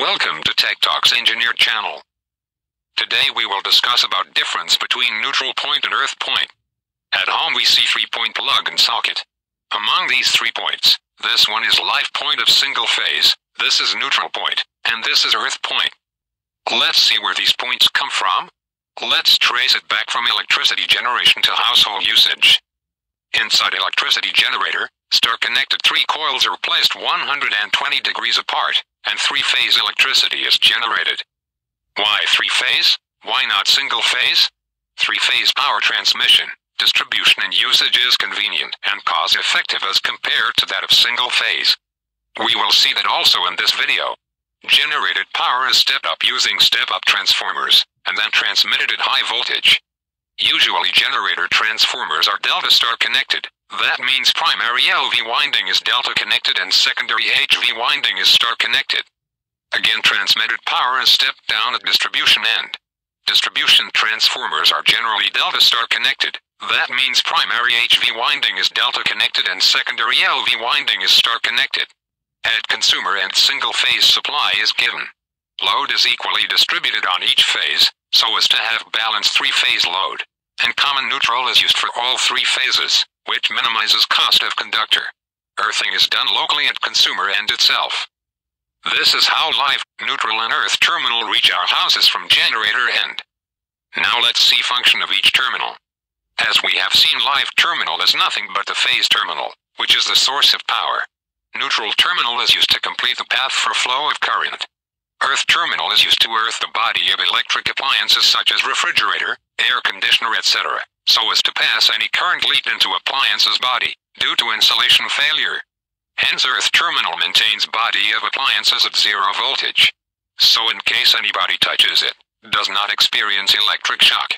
Welcome to Tech Talks Engineer channel. Today we will discuss about difference between neutral point and earth point. At home we see three point plug and socket. Among these three points, this one is live point of single phase, this is neutral point, and this is earth point. Let's see where these points come from. Let's trace it back from electricity generation to household usage. Inside electricity generator, star-connected three coils are placed 120 degrees apart, and three-phase electricity is generated. Why three-phase? Why not single-phase? Three-phase power transmission, distribution and usage is convenient and cost-effective as compared to that of single-phase. We will see that also in this video. Generated power is stepped up using step-up transformers, and then transmitted at high voltage. Usually generator transformers are delta star connected, that means primary LV winding is delta connected and secondary HV winding is star connected. Again transmitted power is stepped down at distribution end. Distribution transformers are generally delta star connected. That means primary HV winding is delta connected and secondary LV winding is star connected. At consumer end single phase supply is given. Load is equally distributed on each phase, so as to have balanced three-phase load. And common neutral is used for all three phases which minimizes cost of conductor. Earthing is done locally at consumer end itself. This is how live, neutral and earth terminal reach our houses from generator end. Now let's see function of each terminal. As we have seen live terminal is nothing but the phase terminal, which is the source of power. Neutral terminal is used to complete the path for flow of current. Earth terminal is used to earth the body of electric appliances such as refrigerator, air conditioner etc so as to pass any current leak into appliance's body, due to insulation failure. Hence earth terminal maintains body of appliances at zero voltage. So in case anybody touches it, does not experience electric shock.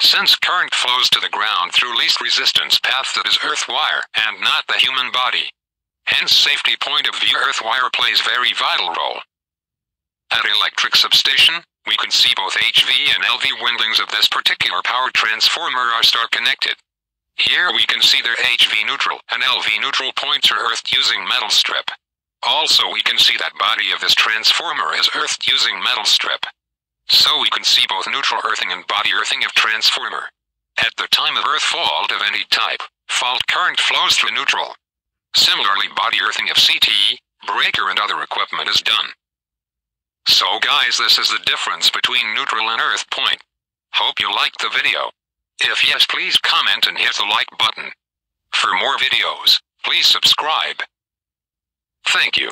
Since current flows to the ground through least resistance path that is earth wire and not the human body. Hence safety point of view earth wire plays very vital role. At electric substation, we can see both HV and LV windings of this particular power transformer are star connected. Here we can see their HV neutral and LV neutral points are earthed using metal strip. Also we can see that body of this transformer is earthed using metal strip. So we can see both neutral earthing and body earthing of transformer. At the time of earth fault of any type, fault current flows through neutral. Similarly body earthing of CT, breaker and other equipment is done. So guys this is the difference between neutral and earth point. Hope you liked the video. If yes please comment and hit the like button. For more videos, please subscribe. Thank you.